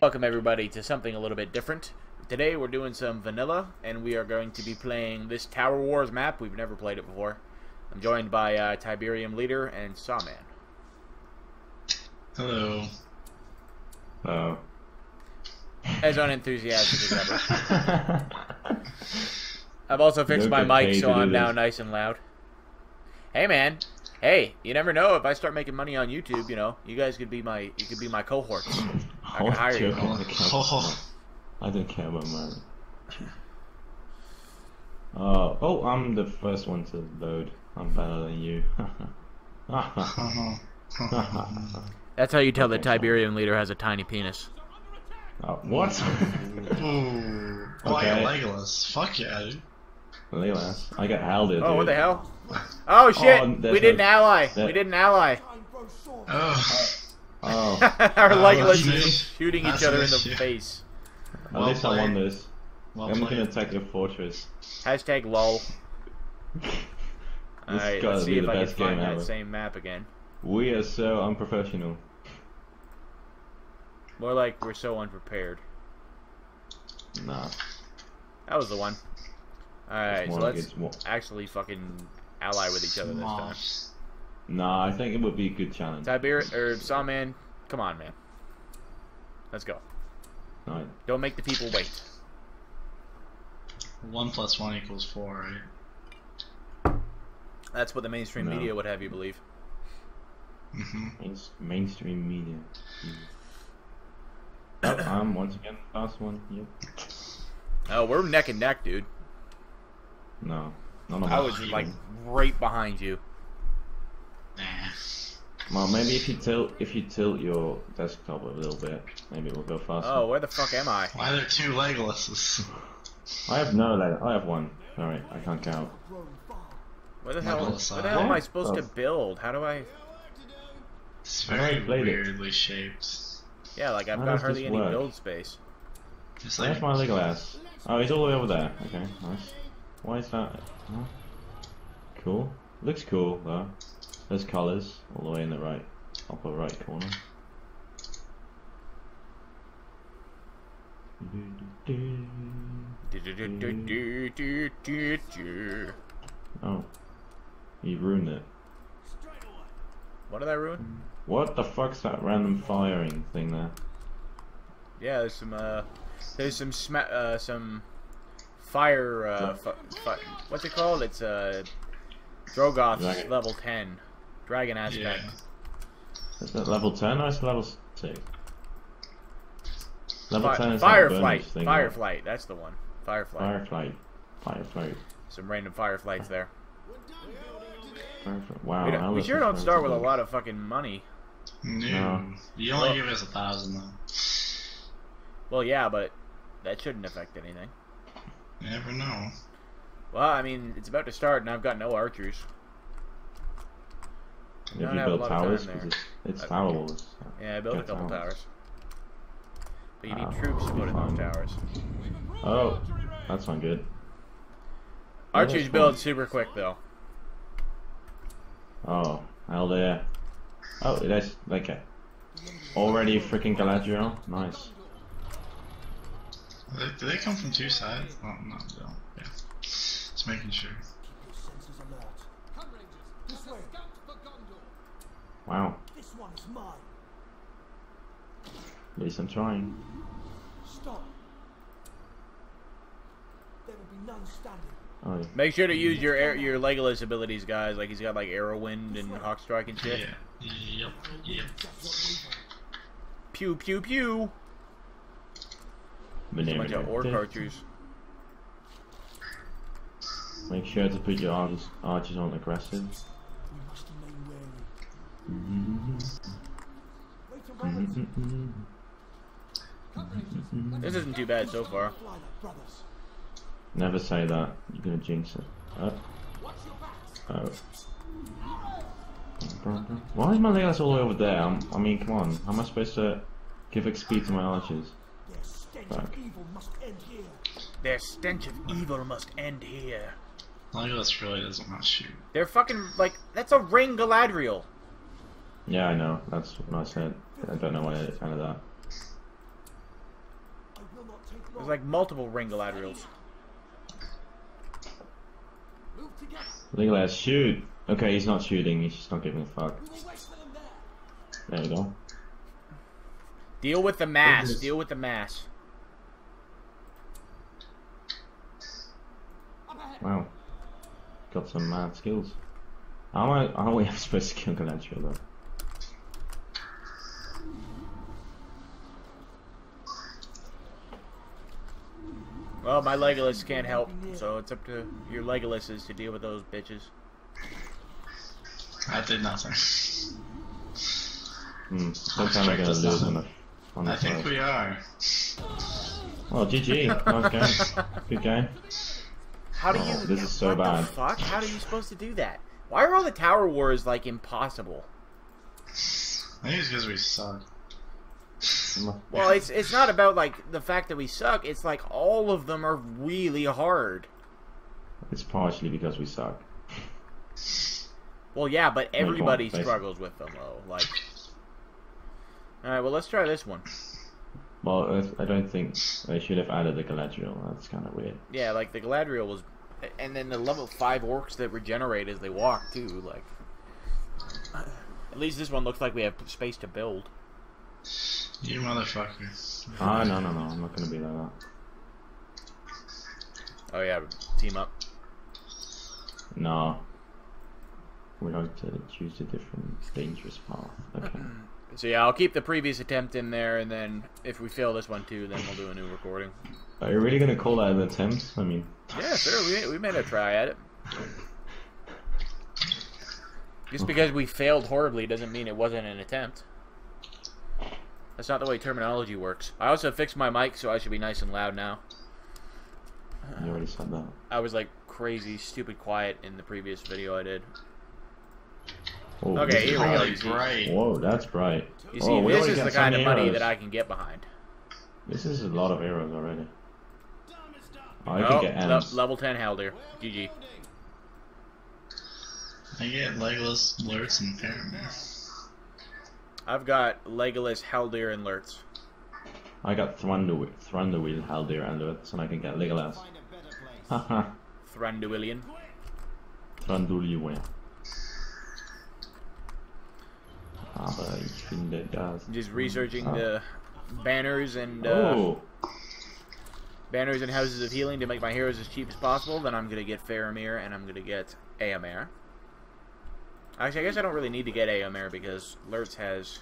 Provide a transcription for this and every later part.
Welcome everybody to something a little bit different. Today we're doing some vanilla, and we are going to be playing this Tower Wars map. We've never played it before. I'm joined by uh, Tiberium Leader and Sawman. Hello. Oh. As unenthusiastic as ever. I've also fixed Don't my mic so I'm now nice and loud. Hey man, hey, you never know if I start making money on YouTube. You know, you guys could be my you could be my cohorts. I can hire you. I, can't- I don't care about money. Oh, uh, oh, I'm the first one to load. I'm better than you. That's how you tell the Okay, fine. Tiberium Leader has a tiny penis. oh, what? Ooh. Oh, I got Okay. Legolas. Fuck yeah, dude. Legolas. I got Haldir. Oh, what the hell? Oh, oh shit! Oh, there's we didn't ally. that- We didn't ally. Oh. Oh, Our Oh, Legolas that's is nice. shooting That's each other in the yeah. face. at Well least I won this. Well I'm played. gonna attack your fortress. Hashtag lol. This Alright, gotta let's see if the I can best game find that ever. same map again. We are so unprofessional. More like we're so unprepared. Nah. That was the one. Alright, so like let's actually fucking ally with each other this time. Smalls. Nah, I think it would be a good challenge. Tiber or Sawman, come on, man. Let's go. Right. Don't make the people wait. One plus one equals four, right? That's what the mainstream No. media would have you believe. Mm-hmm. Mainstream media. Oh, I'm once again the last one. Yep. Oh, we're neck and neck, dude. No. None of I was even. like right behind you. Nah. Well, maybe if you tilt if you tilt your desktop a little bit, maybe it will go faster. Oh, where the fuck am I? Why are there two Legolases? I have no leg. I have one. Sorry, I can't count. What the hell? little Where the hell am I What? supposed to Oh. build? How do I? It's very played it. weirdly shaped. Yeah, like I've How got hardly any work? build space. Just Where's like my Legolas? Oh, he's all the way over there. Okay, nice. Why is that? Huh? Cool. Looks cool though. There's colours all the way in the right, upper right corner. Oh, you ruined it. What did I ruin? What the fuck's that random firing thing there? Yeah, there's some uh, there's some sma- uh, some fire uh, fu- fu- what's it called? It's uh, Drogoth's Dragon. level ten, dragon aspect. yeah. Is that level 10 or is it level 6? Level Fi- 10 is that Fireflight, bonus thing, right? Fireflight, that's the one. Fireflight. Fireflight. Fireflight. Some random fireflights there. Fireflight. Wow. we, don't, we sure don't start with a lot of fucking money. No. No. You only Well- give us a thousand though. Well, yeah, but that shouldn't affect anything. You never know. Well, I mean, it's about to start, and I've got no archers. If don't you have build lot of time towers, there. 'cause it's, it's Uh. Yeah, I built a couple towers. towers. But you need Ah, troops to put in those towers. Oh, that's not good. Yeah, Archers that's build fine. super quick, though. Oh, hell there. Oh, that's okay. already freaking Galadriel. Nice. Do they, do they come from two sides? Oh, no, they don't. Yeah. Just making sure. Sensors alert. Come, Rangers. This way. Scout for Gondor. Wow. This one is mine. At least I'm trying. Stop. There will be none standing. Oh, Make sure to use your air, your Legolas abilities, guys. Like he's got like Arrow Wind and Hawk Strike and shit. Yeah. Yep. Yep. Pew pew pew. Bunch of archers. Make sure to put your archers, archers on aggressive. we must remain wary. Wait a moment. Come, Rangers. This isn't too bad so far. Fly like brothers. Never say that. You're gonna jinx it. Oh. Backs. Oh. Why is my Legolas all the way over there? I'm, I mean, come on. How am I supposed to give XP to my archers? Their stench Fuck. of evil must end here. Their stench of evil must end here. Legolas really doesn't want to shoot. They're fucking like that's a ring Galadriel. Yeah, I know. That's what I said. I don't know why I kind of that. not take long. There's like multiple ring Galadriels. Move together. Legolas, shoot! Okay, he's not shooting, he's just not giving a fuck. We will wait for them there. There you go. Deal with the mass. Deal with the mass. Up ahead. Wow. Got some mad skills. How am I, how are we supposed to kill Galadriel though? Well, my Legolas can't help, so it's up to your Legolases to deal with those bitches. I did nothing. Hmm, don't sound like I'm gonna lose on the, on the I think fight. we are. Well, GG. Nice game. Good game. How do Oh, you? this is so what bad. the fuck? How are you supposed to do that? Why are all the Tower Wars like impossible? I think it's because we suck. Well, it's it's not about like the fact that we suck. It's like all of them are really hard. It's partially because we suck. Well, yeah, but everybody struggles with them though. Like, all right, well, let's try this one. Well, I- I don't think they should have added the Galadriel. That's kind of weird. Yeah, like the Galadriel was, and then the level five orcs that regenerate as they walk too. Like, at least this one looks like we have space to build. You motherfucker. Ah, no, no, no. I'm not gonna be like that. Oh yeah, team up. No. We're going to choose a different dangerous path. Okay. So yeah, I'll keep the previous attempt in there, and then if we fail this one too, then we'll do a new recording. Are you really gonna call that an attempt? I mean, Yeah, sure. We, we made a try at it. Just because we failed horribly doesn't mean it wasn't an attempt. That's not the way terminology works. I also fixed my mic, so I should be nice and loud now. you already said that. I was like crazy, stupid quiet in the previous video I did. Oh, Okay, this is here we go, you see. bright. Whoa, that's bright. You Oh, see, we this already is the kind of many money arrows. that I can get behind. This is a lot of arrows already. Time is done. Oh, I oh, can get le- level 10 Haldir. GG. I get Legolas, Lurtz, and Faramir. I've got Legolas, Haldir, and Lurtz. I got Thranduil, Thranduil, Haldir, and Lurtz, and I can get Legolas. Find a better place. Haha. Thranduilian. Thranduil. Aber ich finde das. Just researching the banners and uh, Oh, banners and houses of healing to make my heroes as cheap as possible. Then I'm gonna get Faramir and I'm gonna get Eomer. Actually, I guess I don't really need to get Eomer because Lurtz has.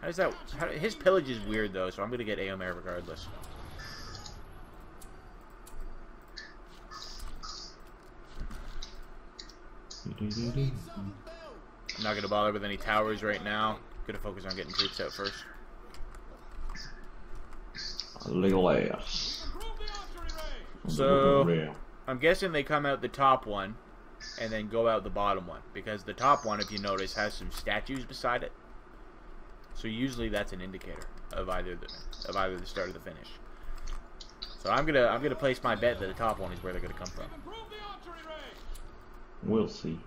How does that? How, his pillage is weird though, so I'm gonna get Eomer regardless. I'm not gonna bother with any towers right now. Gonna focus on getting troops out first. Legolas. Improve the archery range. So- I'm guessing they come out the top one and then go out the bottom one because the top one, if you notice, has some statues beside it. So usually that's an indicator of either the of either the start or the finish. So I'm gonna I'm gonna place my bet that the top one is where they're gonna come from. Improve the archery range. We'll see.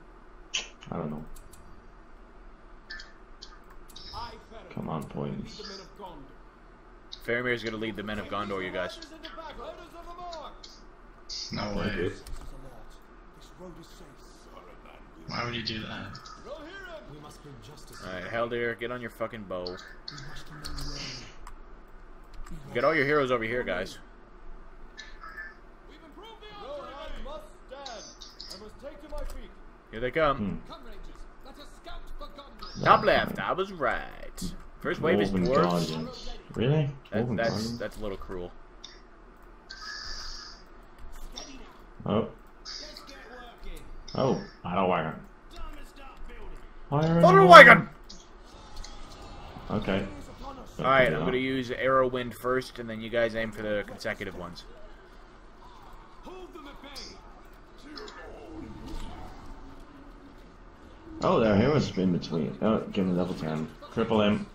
I don't know. I, Faramir, Come on, lead points. the men of Gondor. Faramir's gonna lead the men of Gondor, you guys. Riders into battle. Riders of the mark. No way. This is a lot. This road is safe. Why would you do that? We'll hear him. We must bring justice. All right, Haldir, get on your fucking bow. We must remain wary. Be Get all your heroes over here, guys. We've improved the archery range. must stand. I must take to my feet. Here they come. Hmm. Come, Rangers. Let us scout for Gondor. Top left. I was right. First wave is dwarves. Guardians. Really? That, that's that's a little cruel. Oh. Let's get working. Oh, to start building. Wagon. Thunder wagon. Okay. is upon us. All right, I'm gonna use arrow wind first, and then you guys aim for the consecutive ones. Hold them at bay. Oh, there, heroes in between. Oh, give him level 10. Cripple him.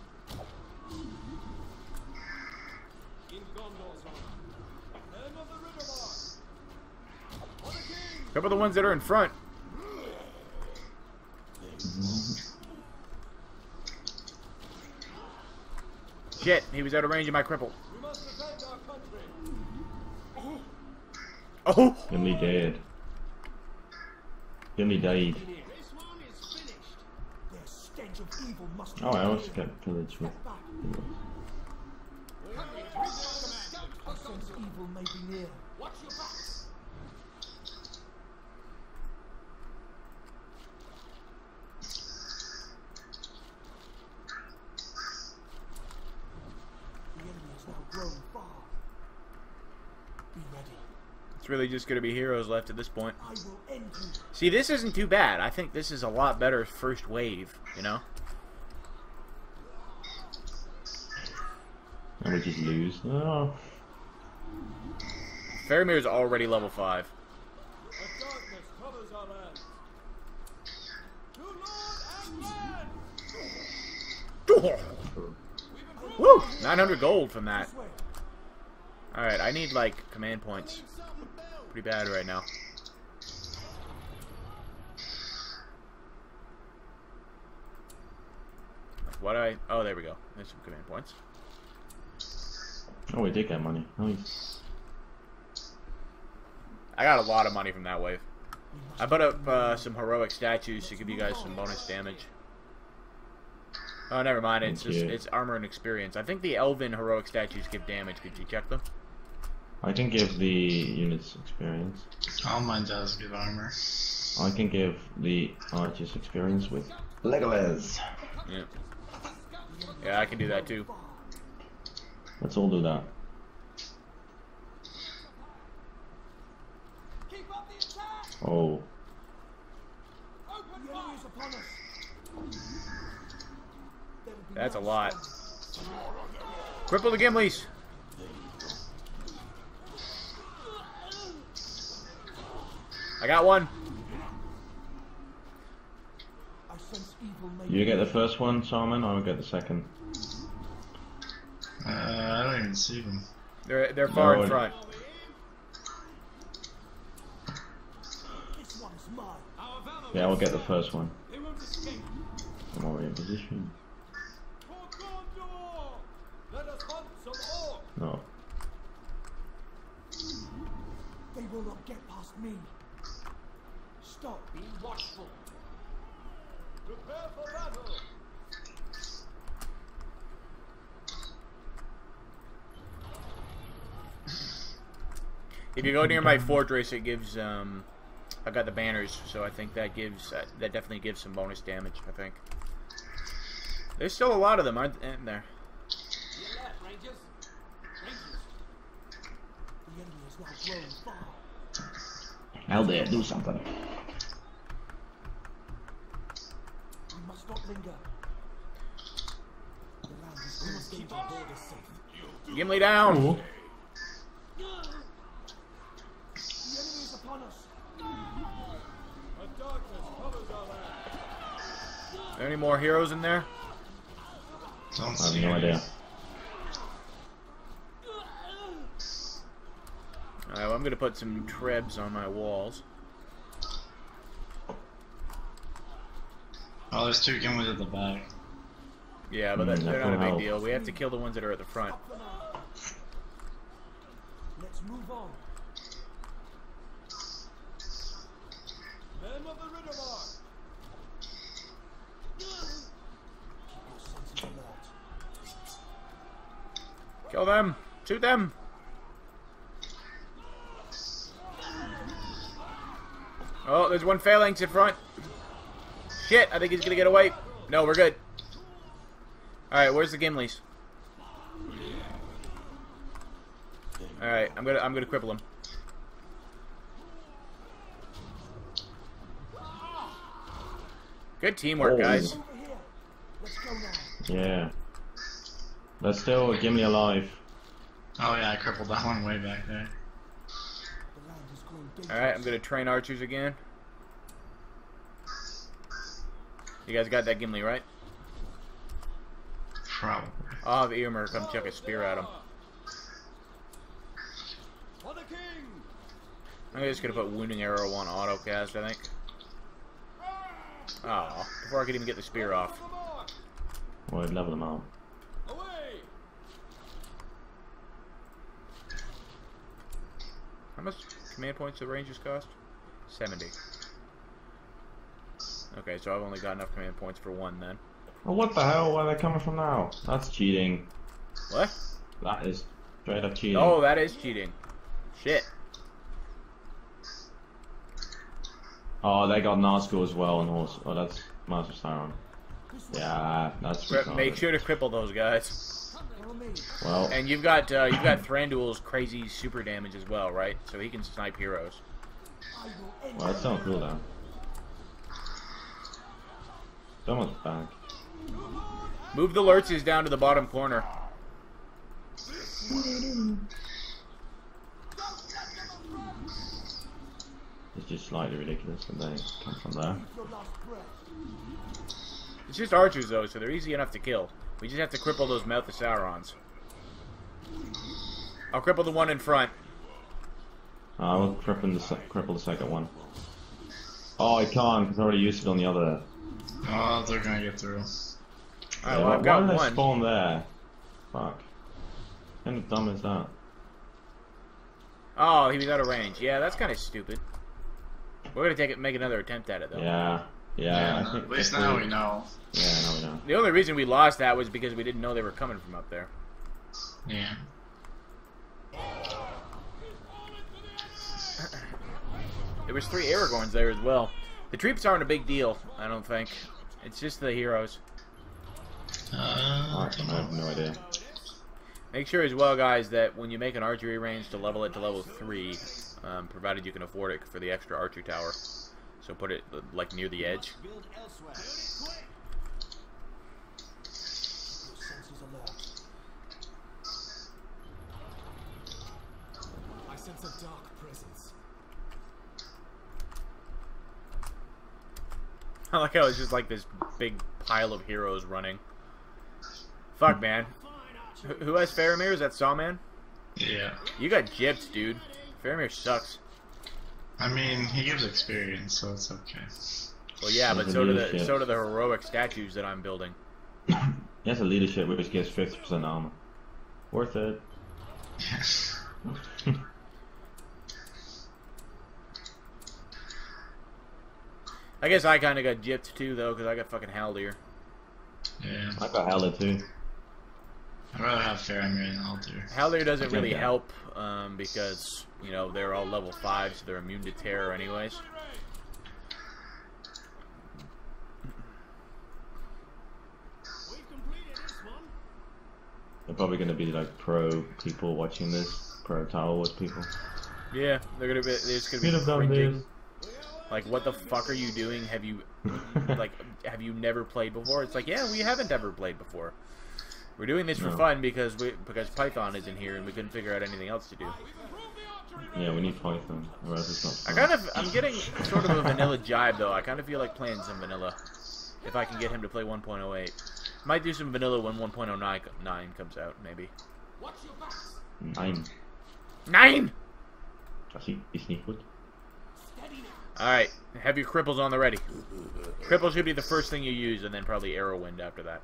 In Gondor's honor. Men of the Riddermark. For the king. Couple of the ones that are in front. Shit, he was out of range of my cripple. We must defend our country. Oh! Gimli dead. Gimli died. This one is finished. Their stench of evil must be Oh, I always clear. get pillaged with. Step back. I sense evil may be near. Watch your backs. The enemy has now grown far. Be ready. It's really just gonna be heroes left at this point. I will end you. See, this isn't too bad. I think this is a lot better first wave, you know? And we just lose. Oh. Faramir's already level 5. A darkness covers our land. To Lord and land. Woo! 900 gold from that. Alright, I need, like, command points. Pretty bad right now. What do I... Oh, there we go. There's some command points. Oh, we did get money. Nice. I got a lot of money from that wave. I put up uh, some heroic statues to give you guys some bonus damage. Oh, never mind. It's Thank just you. it's armor and experience. I think the elven heroic statues give damage. Could you check them? I can give the units experience. All mine does give armor. I can give the archers experience with Legolas. Yeah. Yeah, I can do that too. Let's all do that. Keep up the attack. Oh, Open The fire. enemy is upon us. There will be That's a lot. Cripple the Gimlis. I got one. I sense evil may you get the first one, Simon. I will get the second. Uh, I don't even see them. They're they're far No, in front. This one is mine. Our valor Yeah, I'll get the first one. They won't escape. I'm already in position. For Gondor. Let us hunt some orc. No. They will not get past me. Stop. Be watchful. Prepare for battle. If you go near my fortress, it gives um, I've got the banners, so I think that gives uh, that definitely gives some bonus damage. I think. There's still a lot of them, aren't in there? Be alert, Rangers. Rangers. The enemy now grown. Hell there, do something. We must not linger. The land is we must keep our borders safe. Gimli down. Oh. The enemy is upon us. A darkness covers our land. Are there any more heroes in there? I have no idea. Alright, well, I'm gonna put some trebs on my walls. Oh, there's two Gimlis at the back. Yeah, but Mm, that, they're not a big help. deal. We have to kill the ones that are at the front. Up and out. Let's move on. Men of the Riddermark. Keep your senses alert. Kill them. Shoot them. Oh, there's one phalanx in front. Shit, I think he's gonna get away. No, we're good. Alright, where's the Gimlis? Alright, I'm gonna I'm gonna cripple him. Good teamwork, Oh. guys. Over. Let's go. Yeah. There's still a Gimli alive. Oh yeah, I crippled that one way back there. The land has grown dangerous. Alright, I'm gonna train archers again. You guys got that Gimli, right? Probably. I'll have Eomer come chuck a spear at him. For the. I'm just gonna put wounding arrow on autocast, I think. Oh, before I could even get the spear off. For the mark. Well, I'd level them out. How much command points the Rangers cost? 70. Okay, so I've only got enough command points for one then. Oh, what the hell? Where are they coming from now? That's cheating. What? That is straight up cheating. Oh, that is cheating. Shit. Oh, they got Nazgul as well and horse. Oh, that's Master Sauron. Yeah, that's Make sure to cripple those guys. Well, And you've got uh, you've got Thranduil's crazy super damage as well, right? So he can snipe heroes. I will end well, that sounds cool though. Someone's back. Move the lurches down to the bottom corner. It's just slightly ridiculous that they come from there. your last breath. It's just archers though, so they're easy enough to kill. We just have to cripple those Mouth of Saurons. I'll cripple the one in front. Uh, I will cripple the, cripple the second one. Oh, I can't because I already used it on the other. Oh, they're gonna get through. Alright, Yeah, well why I've got did they one. spawn there? Fuck. How dumb is that? Oh, he was out of range. Yeah, that's kind of stupid. We're gonna take it, make another attempt at it though. Yeah, yeah. Yeah, at least now we- we know. Yeah, now we know. The only reason we lost that was because we didn't know they were coming from up there. Yeah. There was three Aragorns there as well. The troops aren't a big deal, I don't think. It's just the heroes. Uh, I don't have no idea. Make sure as well, guys, that when you make an archery range to level it to level 3, um, provided you can afford it for the extra archer tower. So put it, like, near the edge. Build elsewhere. Senses alert. I sense a dark presence. I like how it's just like this big pile of heroes running. Fuck, man. Wh- Who has Faramir? Is that Sawman? Yeah. You got gypped, dude. Faramir sucks. I mean, he gives experience, so it's okay. Well, yeah, but so do the so do the heroic statues that I'm building. He has a leadership which gives 50% armor. Worth it. Yes. I guess I kind of got gypped too, though, because I got fucking Haldir. Yeah. I got Hella too. I don't know rather have Faramir than Aldir. Haldir doesn't really Okay. help um, because you know they're all level five, so they're immune to terror anyways. We've completed this one. They're probably going to be like pro people watching this. Pro Tower Wars people. Yeah, they're gonna be. It's gonna be Could have done cringing. Like, what the fuck are you doing? Have you like have you never played before? It's like, yeah, we haven't ever played before. We're doing this for fun because we because Python is in here and we couldn't figure out anything else to do. Yeah, we need Python, or else it's not. I kind of, I'm getting sort of a vanilla jibe though. I kind of feel like playing some vanilla if I can get him to play 1.08. Might do some vanilla when 1.09 nine comes out, maybe. Watch your backs. Nine. Nine. I see. Is sneak good? Steady now. All right, have your cripples on the ready. Cripple should be the first thing you use, and then probably arrow wind after that.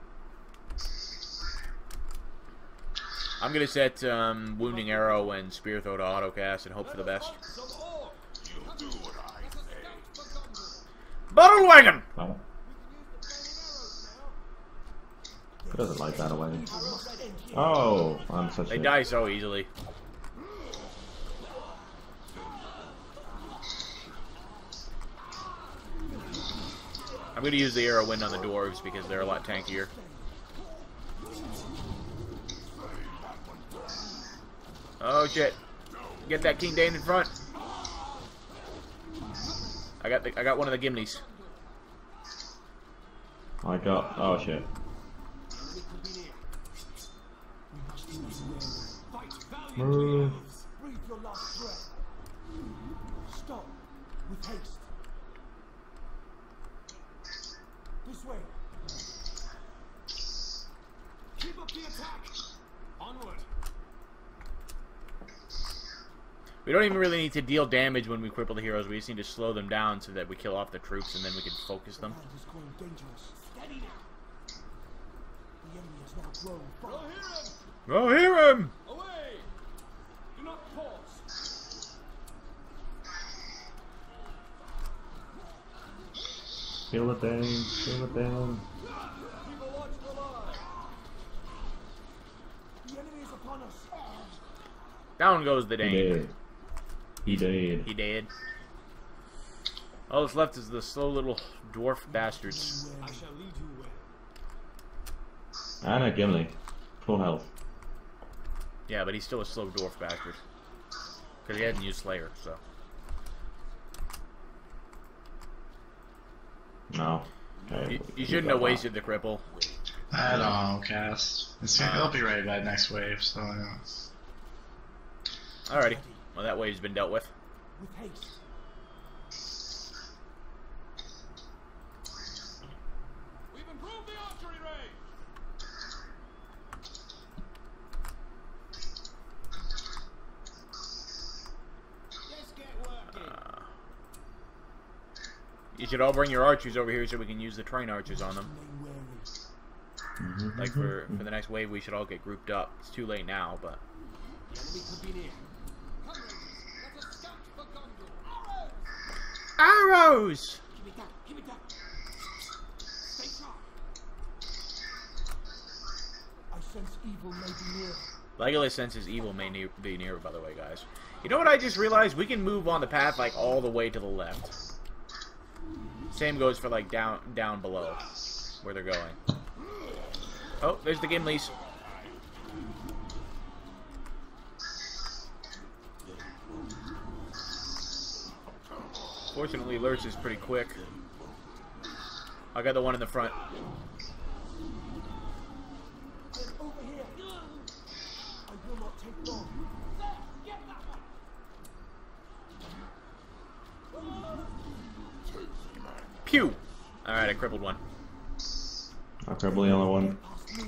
I'm gonna set um, Wounding Arrow and Spear Throw to autocast and hope for the best. Some ore. You'll do what I say. Bottle wagon. Oh. Who doesn't like that away? Oh, I'm such They a. die so easily. I'm gonna use the arrow wind on the dwarves because they're a lot tankier. Oh shit! Get that King Dain in front. I got the, I got one of the Gimlis. I got. Oh shit. Fight. Move. Breathe your last breath. Stop. With haste. We don't even really need to deal damage when we cripple the heroes. We just need to slow them down so that we kill off the troops and then we can focus them. Go hear him! Kill it down, kill it down. Down goes the Dain. Yeah. He did. He did. All that's left is the slow little dwarf bastards. I shall lead you well. Anna Gimli. Full health. Yeah, but he's still a slow dwarf bastard. Because he hasn't used Slayer, so. No. Okay. You, you shouldn't have wasted the cripple. I don't cast. It's, Uh. it'll be ready by next wave, so yeah. Alrighty. Well, that wave's been dealt with. With haste. We've improved the archery range. Let's get working. Uh, you should all bring your archers over here so we can use the train archers on them. Remain wary. Like for for the next wave, we should all get grouped up. It's too late now, but near. Legolas senses evil may be near. By the way, guys. You know what I just realized? We can move on the path like all the way to the left. Same goes for like down down below, where they're going. Oh, there's the Gimlis. Fortunately, Lurtz is pretty quick. I got the one in the front. Pew! Alright, I crippled one. I cripple the other one. Get past me.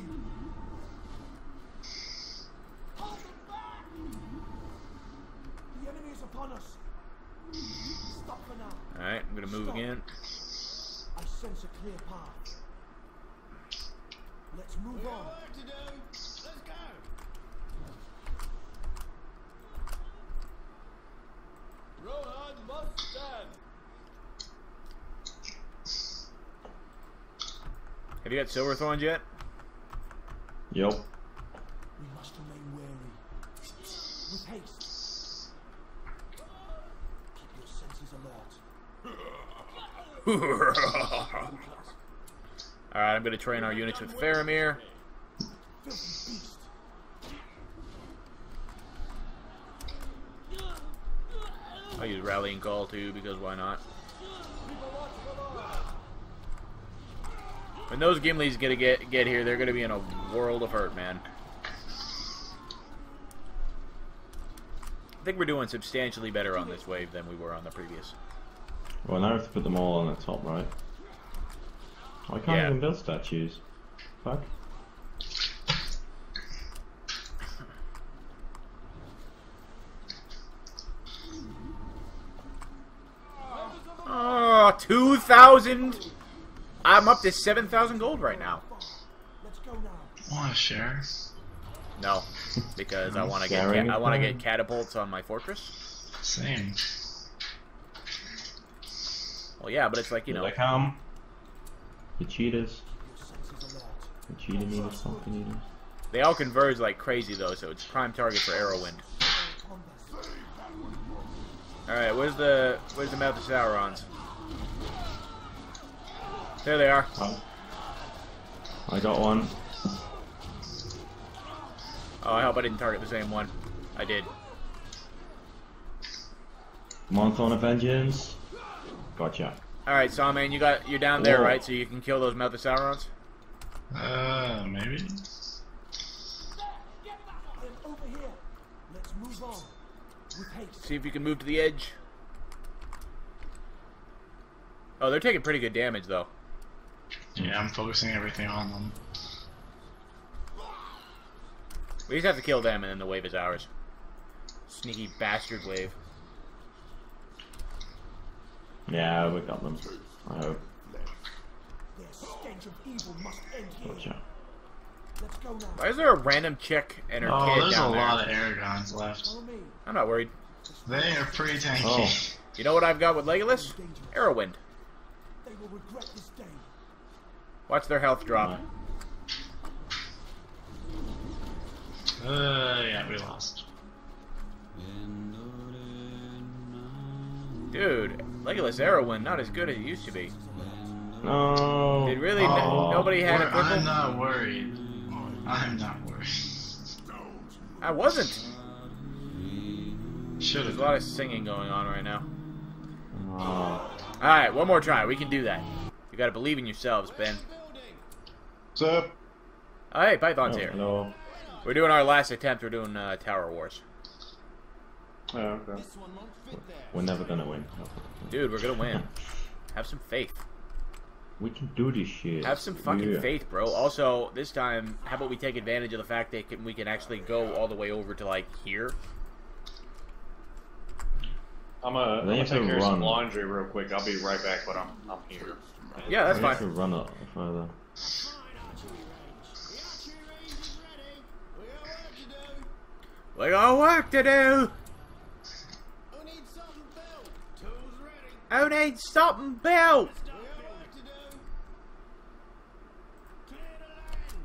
The enemy is upon us. Stop for now. Alright, I'm gonna move again. I sense a clear path. Let's move We on. to do. Let's go. Rohan must stand. Have you got silver thorns yet? Yep. We must remain wary. With haste. Keep your senses alert. Alright, I'm gonna train our units with Faramir. I'll use Rallying Call too, because why not? When those Gimlis get get get here, they're gonna be in a world of hurt, man. I think we're doing substantially better on this wave than we were on the previous. Well, now I have to put them all on the top right. I can't Yeah. even build statues. Fuck. Ah, oh, 2,000! I'm up to 7,000 gold right now. Let's go now. Want to share? No, because I want to get I want to get catapults on my fortress. Same. Well, yeah, but it's like you know, they come. The um, cheetahs. Your senses alert. The cheetah needles, something needles. they all converge like crazy though, so it's prime target for Arrowwind. Upon us. All right, where's the where's the mouth of Saurons? There they are. Oh. I got one. Oh, I hope I didn't target the same one. I did. Monthon of Vengeance. Gotcha. All right, Sawman, you got you're down there, Whoa. right? So you can kill those mouth Saurons. Uh, maybe? Then over here. Let's move on. With haste. See if you can move to the edge. Oh, they're taking pretty good damage though. Yeah, I'm focusing everything on them. We just have to kill them, and then the wave is ours. Sneaky bastard wave. Yeah, we got them. I hope. Their stench of evil must end here. Gotcha. Let's go now. Why is there a random chick and her Oh, kid there's a there? lot of Aragorns left. I'm not worried. They are pretty tanky. Oh. You know what I've got with Legolas? Arrowwind. They will regret this day. Watch their health drop. Uh, yeah, we lost. Dude, Legolas Arrowwind not as good as it used to be. No. Did really Oh, n- nobody had a wor- cripple? I'm not worried. I'm not worried. I wasn't. Should There's have. a lot of singing going on right now. Oh. Alright, one more try. We can do that. You gotta believe in yourselves, Ben. What's up? Oh, hey, Python's Oh, here. hello. We're doing our last attempt. We're doing uh, Tower Wars. Oh, okay. This one won't fit there. We're never gonna win. Dude, we're gonna win. Have some faith. We can do this shit. Have some fucking Yeah. faith, bro. Also, this time, how about we take advantage of the fact that can, we can actually go all the way over to, like, here? I'm gonna, I'm gonna take care of some laundry real quick. I'll be right back, but I'm I'm here. Yeah, that's We fine. have to run up further. Fine archery range. The archery range is ready. We got work to do. Do. Clear the land.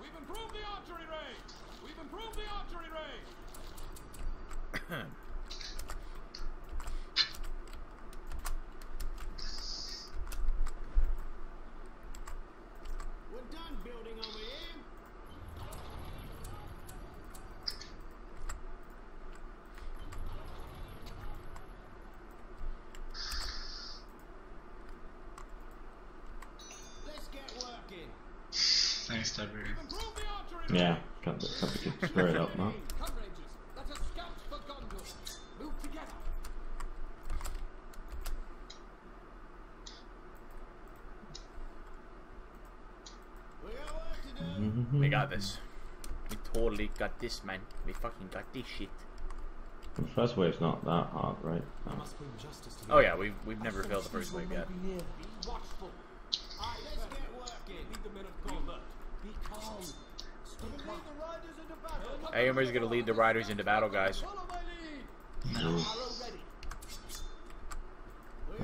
We've improved the archery range. We've improved the archery range. We're done building over here. Let's get working. Thanks, Tiberius. Improved the archery range. Yeah, got the, got the kid spirit up, no? Come, Rangers. Let us scout for Gondor. Move together. We got work to. We got this. We totally got this, man. We fucking got this shit. The first wave's not that hard, right? No. Oh yeah, we've, we've never failed the first Evil wave may yet. Be near. Be watchful. Aye, let's get working. Lead the men of Gondor. Be calm. Stay Lead calm. the riders into battle. Eomer's gonna lead the riders into battle, guys. No.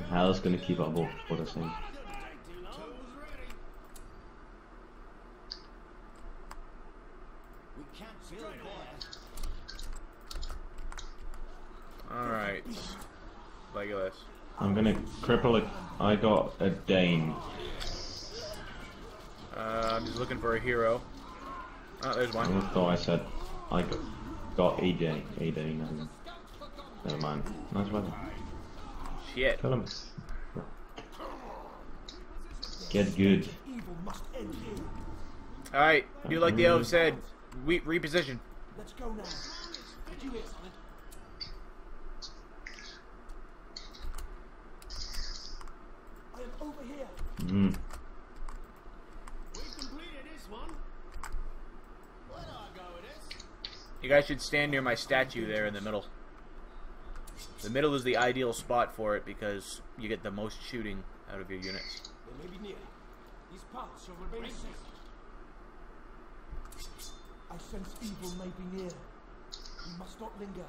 Hell's gonna keep up with what I say. Tools ready. We can't build there. Alright. Legolas. I'm gonna cripple it. I got a Dain. Uh, I'm just looking for a hero. Oh, there's I one. thought I said I got, got a Dain. A Never mind. Nice weather. Shit. Kill him. Get good. Evil must end here. Alright, do like the elf said. We reposition. Let's go now. Did you hear something? I am over here. Mm. We've completed this one. Where do I go with this? You guys should stand near my statue there in the middle. The middle is the ideal spot for it because you get the most shooting out of your units. They may be near. These paths shall remain safe. I sense evil may be near. We must not linger.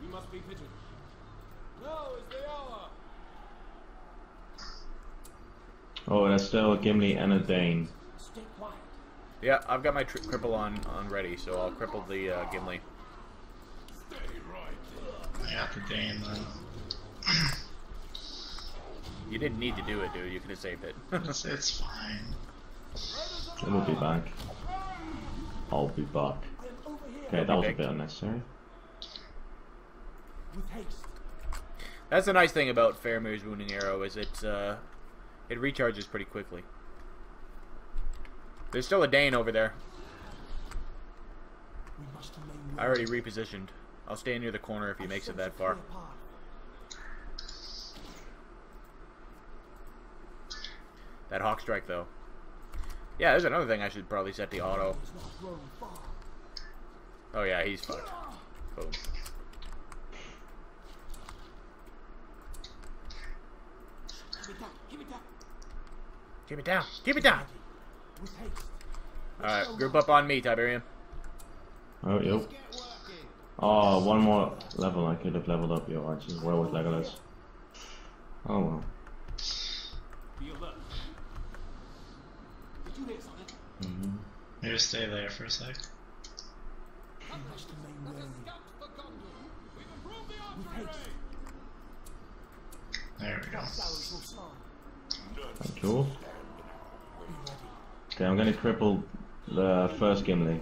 We must be vigilant. Now is the hour. Oh, there's still a Gimli and a Dain. Stay quiet. Yeah, I've got my tri- cripple on, on ready, so I'll cripple the uh, Gimli. I got the Dain then. You didn't need to do it, dude. You could have saved it. It's, it's fine. We'll be back. I'll be back. I am over here. Okay, that was a bit unnecessary. With haste. That's the nice thing about Faramir's wounding arrow is it uh, it recharges pretty quickly. There's still a Dain over there. I already repositioned. I'll stay near the corner if he makes it that far. That hawk strike though. Yeah, there's another thing I should probably set the auto. It's not grown far. Oh yeah, he's fucked. Boom. Keep it down. Keep it down. Keep it down. With haste. Alright, group up on me, Tiberium. Oh, yep. Oh, one more level. I could have leveled up your archers. Where was Legolas? Oh well. Be alert. Did you hear something? hmm Maybe stay there for a sec. You must remain wary. Okay, I'm gonna cripple the first Gimli.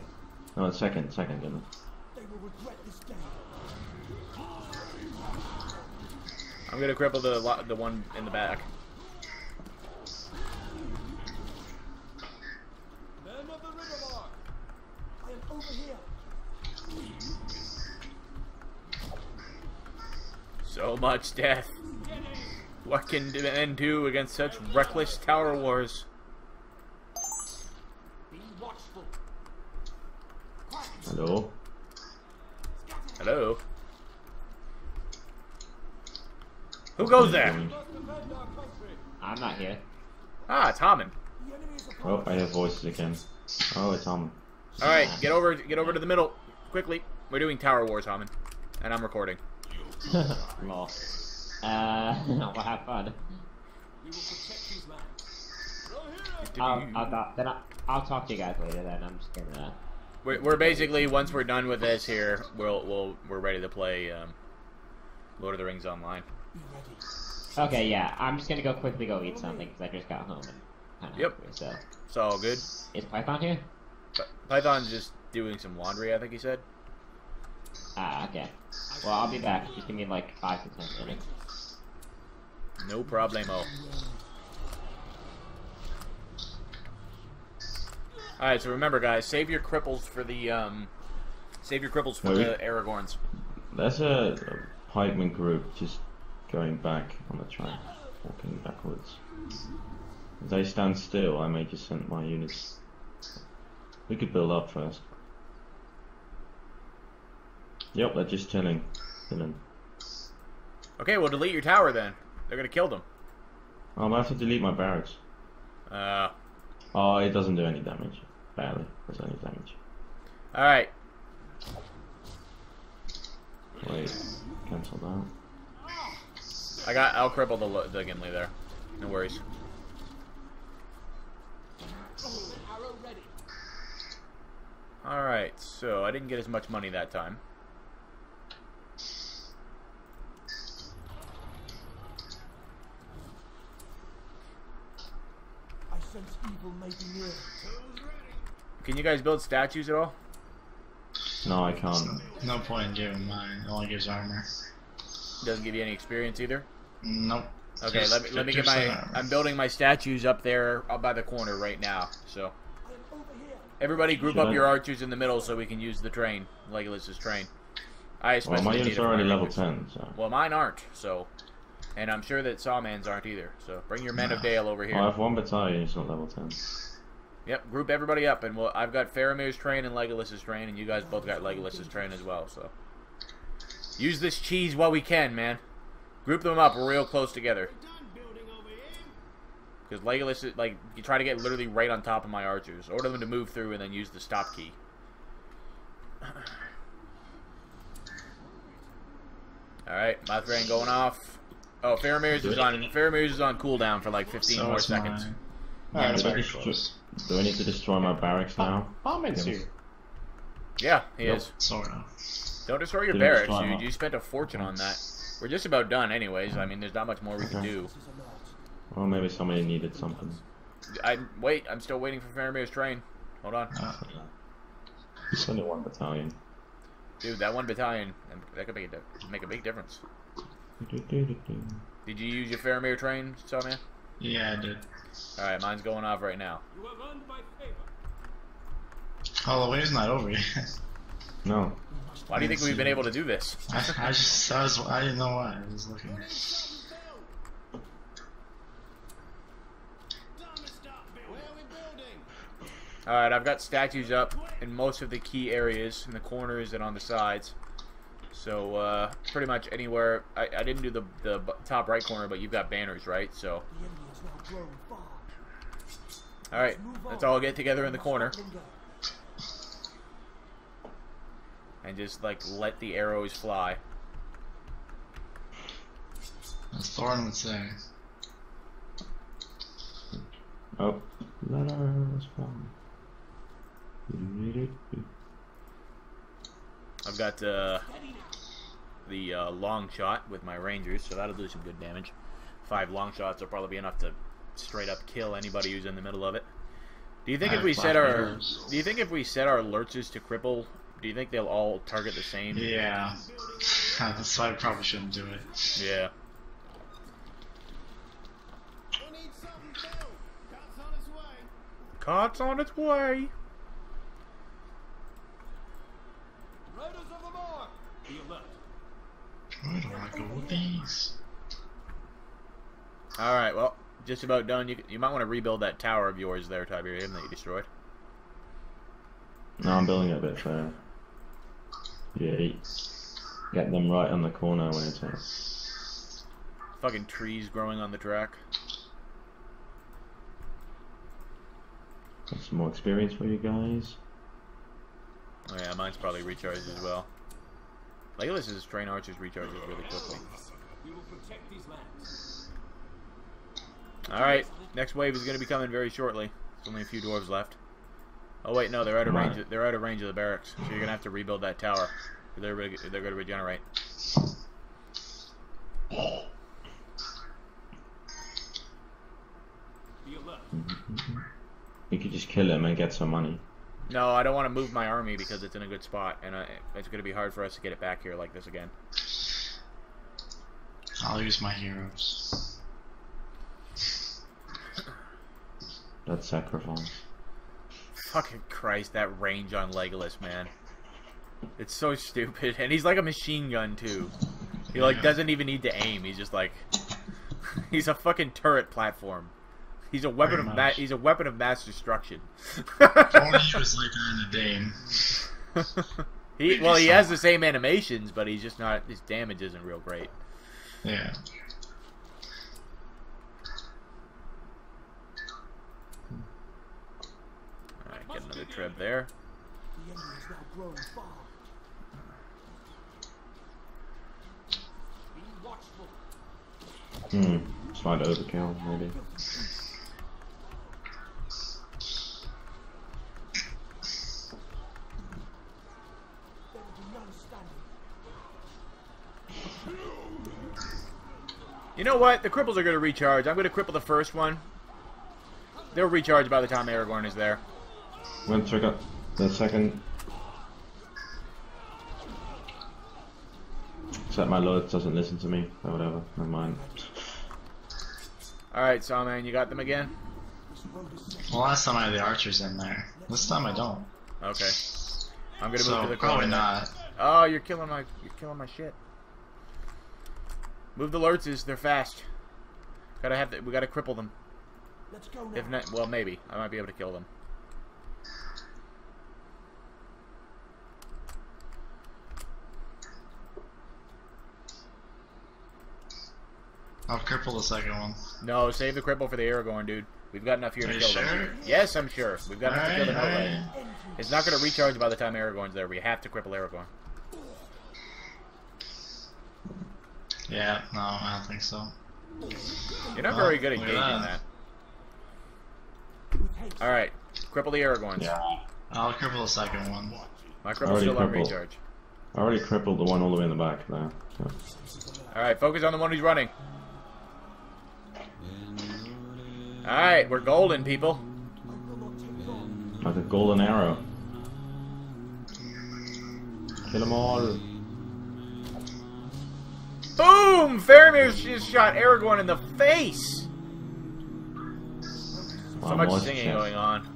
No, the second, second Gimli. I'm gonna cripple the the one in the back. So much death. What can men do against such reckless tower wars? Be watchful. Hello. Hello? Who goes there? Must defend our country. I'm not here. Ah, it's Hammond. The enemy is upon Oh, I hear voices again. Oh, it's on. Alright, get over get over to the middle. Quickly. We're doing Tower Wars, Hammond. And I'm recording. Lol. Uh, well, have fun. We will protect these lands. I'll, I'll, then I'll, I'll talk to you guys later. Then I'm just gonna. We're, we're basically once we're done with this here, we'll we'll we're ready to play um, Lord of the Rings online. Okay, yeah. I'm just gonna go quickly go eat something because I just got home and Yep. hungry. So It's all good. is Python here? Python's just doing some laundry, I think he said. Ah, okay. Well, I'll be back. Just give me like five to ten minutes. No problemo. Alright, so remember guys, save your cripples for the um save your cripples for the Aragorns. There's a, a pikeman group just going back on the track, walking backwards. If they stand still, I may just send my units. We could build up first. Yep, they're just chilling. Chilling. Okay, well delete your tower then. They're gonna kill them. Oh, I'm gonna have to delete my barracks. Uh Oh, it doesn't do any damage. Barely does any damage. alright. Wait, cancel that. I got I'll cripple the lo- the Gimli there. No worries. Arrow ready. Alright, so I didn't get as much money that time. I sense evil may be near. Can you guys build statues at all? No, I can't. No point in giving mine. It only gives armor. Doesn't give you any experience either. Nope. Okay, Just let me let me get my. armor. I'm building my statues up there, up by the corner right now. So I am over here. everybody, group Should up I- your archers in the middle so we can use the train, Legolas's train. I Well, especially my need units are already level archers. 10, so. Well, mine aren't. So, and I'm sure that Sawman's aren't either. So bring your men of Dale over here. Oh, I have one battalion, it's not level 10. Yep, group everybody up, and we'll, I've got Faramir's train and Legolas's train, and you guys both got Legolas's train as well. So use this cheese while we can, man. Group them up real close together. Done building over here. Because Legolas, is, like, you try to get literally right on top of my archers. Order them to move through and then use the stop key. Alright, my train going off. Oh, Faramir's is on Faramir's is on cooldown for like 15 So more seconds. Alright, Mine's Do I very destro- close. Do I need to destroy my barracks now? Bombing's Yes. here. Yeah, he Yep. is. Sort of. Don't destroy your Didn't barracks, destroy dude. You spent a fortune on that. We're just about done anyways. I mean, there's not much more we can do. This. Well, maybe somebody needed something. I Wait, I'm still waiting for Faramir's train. Hold on. Uh, It's only one battalion. Dude, that one battalion, that could make a, make a big difference. Did you use your Faramir train, Sawman? Yeah, I did. Alright, mine's going off right now. You have earned my favor. Oh, the wave's not over yet. No. Why do you think we've been able to do this? I, I just, I was, I didn't know why. I was looking. Time to start building. Where are we building? Alright, I've got statues up in most of the key areas, in the corners and on the sides. So uh, pretty much anywhere. I, I didn't do the the top right corner, but you've got banners, right? So The enemy has now grown far. all right, let's all get together in the corner and just like let the arrows fly. As Thorin would say. Oh, let us fall. I've got uh, the uh, long shot with my rangers, so that'll do some good damage. Five long shots will probably be enough to straight up kill anybody who's in the middle of it. Do you think I if we set our. Do you think if we set our lurches to cripple, do you think they'll all target the same? Yeah. Uh, That's why I probably shouldn't do it. Yeah. We need something built. Cat's on its way. Cart's on its way. Riders of the mark. Be alert. Where do I go with these? All right. Well, just about done. You you might want to rebuild that tower of yours there, Tiberium, that you destroyed. No, I'm building it a bit further. Yeah, get them right on the corner when it's at. Fucking trees growing on the track. Got some more experience for you guys. Oh yeah, mine's probably recharged as well. Legolas's train archers recharges really quickly. We will protect these lands. All right, next wave is going to be coming very shortly. There's only a few dwarves left. Oh wait, no, they're out of Right. range. They're out of range of the barracks, so you're gonna have to rebuild that tower. They're re- they're going to regenerate. Be alert. You could just kill him and get some money. No, I don't want to move my army because it's in a good spot, and I, it's going to be hard for us to get it back here like this again. I'll use my heroes. That's sacrifice. Fucking Christ, that range on Legolas, man. It's so stupid, and he's like a machine gun too. He like doesn't even need to aim. He's just like, he's a fucking turret platform. He's a weapon Pretty of ma- much. he's a weapon of mass destruction. Only he was like in Edain. he well, he has the same animations, but he's just not. His damage isn't real great. Yeah. All right, get another trib there. The enemy has now grown far. Be watchful. Hmm. Slight overkill, maybe. There will be none standing. You know what? The cripples are going to recharge. I'm going to cripple the first one. They'll recharge by the time Aragorn is there. When trigger the second. Except my lord doesn't listen to me, or whatever. Never mind. All right, Sawman, you got them again. This road is set. Well, last time I had the archers in there. This time I don't. Okay. I'm gonna move to the corner. probably not. Oh, you're killing my you're killing my shit. Move the lurches. They're fast. Gotta have the, we gotta cripple them. Let's go now. If not, well, maybe I might be able to kill them. I'll cripple the second one. No, save the cripple for the Aragorn, dude. We've got enough here to you kill sure? them. Yes, I'm sure. We've got enough to kill them Alright, outright. alright. It's not gonna recharge by the time Aragorn's there. We have to cripple Aragorn. Yeah, no, I don't think so. You're not Well, very good at look at gauging that. that. All right, cripple the Aragorns. Yeah. I'll cripple the second one. My cripple's Already still on recharge. I already crippled the one all the way in the back there. So. All right, focus on the one who's running. All right, we're golden, people. It will not take long. Like a golden arrow. Kill them all. Boom! Faramir just shot Aragorn in the face. So much singing chat. going on.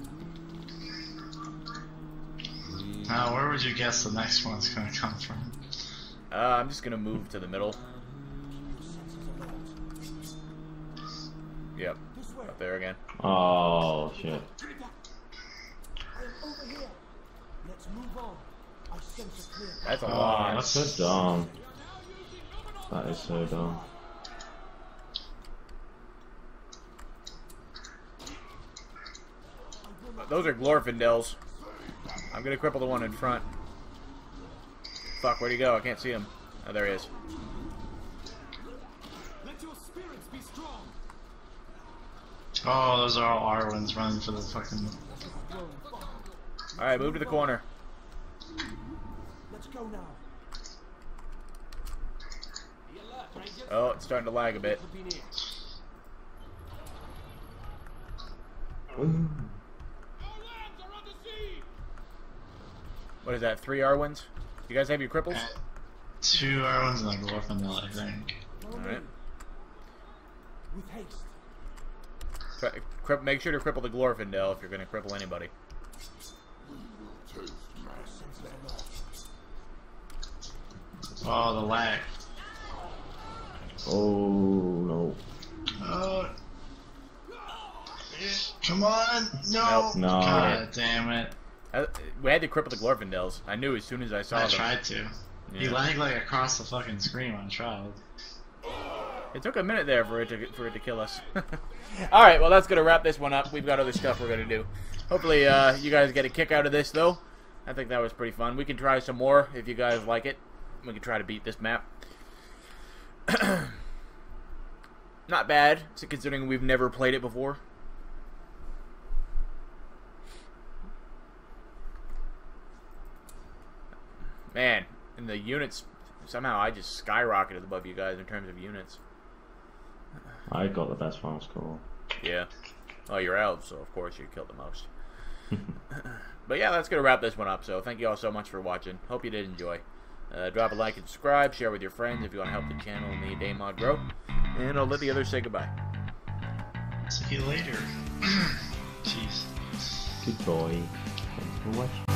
Now, where would you guess the next one's gonna come from? Uh, I'm just gonna move to the middle. Yep, This way. up there again. Oh shit. I am over here. Let's move on. I sense a clear That's a Oh, lot. That's so dumb. That is so dumb. Those are Glorfindels. I'm gonna cripple the one in front. Fuck, where'd he go? I can't see him. Oh, there he is. Let your spirits be strong. Oh, those are all Arwens running for the fucking. Alright, move to the corner. Let's go now. Be alert, Rangers. Oh, it's starting to lag a bit. Could be near. Ooh. Our lands are under siege. What is that, three Arwens? You guys have your cripples? Uh, two Arwens and a Glorfindel, I think. Alright. With haste. Cri- cri- make sure to cripple the Glorfindel if you're gonna cripple anybody. Oh, the lag. Oh no. Oh. Come on! No! Nope. No. God damn it. Uh, we had to cripple the Glorfindels. I knew as soon as I saw I them. tried to. He lagged like across the fucking screen on child. It took a minute there for it to for it to kill us. All right, well that's gonna wrap this one up. We've got other stuff we're gonna do. Hopefully, uh, you guys get a kick out of this, though. I think that was pretty fun. We can try some more if you guys like it. We can try to beat this map. Not bad, considering we've never played it before. Man, and the units somehow I just skyrocketed above you guys in terms of units. I got the best final score. Yeah. Oh, you're elves, so of course you killed the most. but yeah, that's gonna wrap this one up. So thank you all so much for watching. Hope you did enjoy. Uh, drop a like and subscribe. Share with your friends if you want to help the channel and the Daemon grow. And I'll let the others say goodbye. See you later. Jeez. Good boy. Thanks for watching.